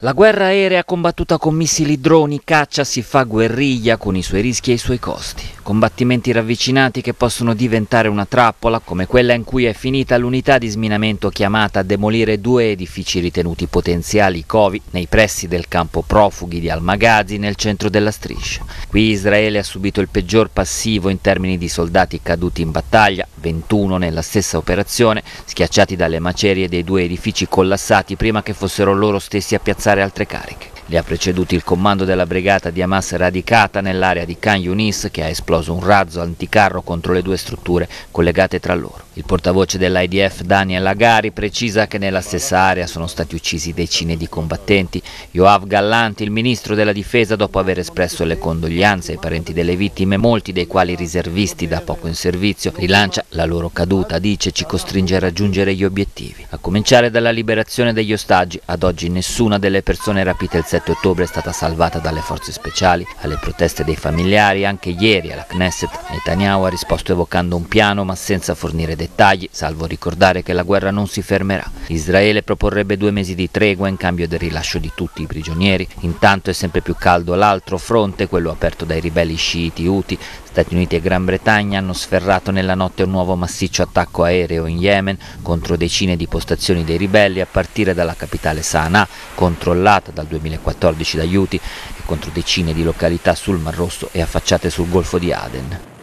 La guerra aerea combattuta con missili, droni, caccia si fa guerriglia con i suoi rischi e i suoi costi. Combattimenti ravvicinati che possono diventare una trappola come quella in cui è finita l'unità di sminamento chiamata a demolire due edifici ritenuti potenziali covi nei pressi del campo profughi di Al-Maghazi nel centro della striscia. Qui Israele ha subito il peggior passivo in termini di soldati caduti in battaglia, 21 nella stessa operazione, schiacciati dalle macerie dei due edifici collassati prima che fossero loro stessi a piazzare altre cariche. Li ha preceduti il comando della brigata di Hamas radicata nell'area di Khan Yunis che ha esploso un razzo anticarro contro le due strutture collegate tra loro. Il portavoce dell'IDF Daniel Agari precisa che nella stessa area sono stati uccisi decine di combattenti. Yoav Gallanti, il ministro della difesa, dopo aver espresso le condoglianze ai parenti delle vittime, molti dei quali riservisti da poco in servizio, rilancia la loro caduta, dice ci costringe a raggiungere gli obiettivi. A cominciare dalla liberazione degli ostaggi, ad oggi nessuna delle persone rapite il 7 ottobre è stata salvata dalle forze speciali, alle proteste dei familiari, anche ieri alla Knesset Netanyahu ha risposto evocando un piano ma senza fornire dettagli, salvo ricordare che la guerra non si fermerà. Israele proporrebbe due mesi di tregua in cambio del rilascio di tutti i prigionieri, intanto è sempre più caldo l'altro fronte, quello aperto dai ribelli sciiti Houthi, Stati Uniti e Gran Bretagna hanno sferrato nella notte un nuovo massiccio attacco aereo in Yemen contro decine di postazioni dei ribelli a partire dalla capitale Sana'a, controllata dal 2014 da Houthi, e contro decine di località sul Mar Rosso e affacciate sul Golfo di Aden.